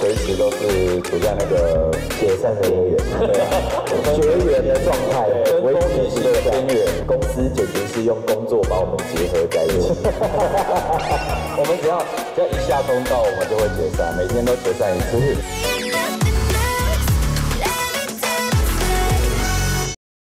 随时都是处在那个解散的边缘绝缘的状态危机时的边缘公司简直是用工作把我们结合在一起。我们只要只要一下公告我们就会解散每天都解散一次。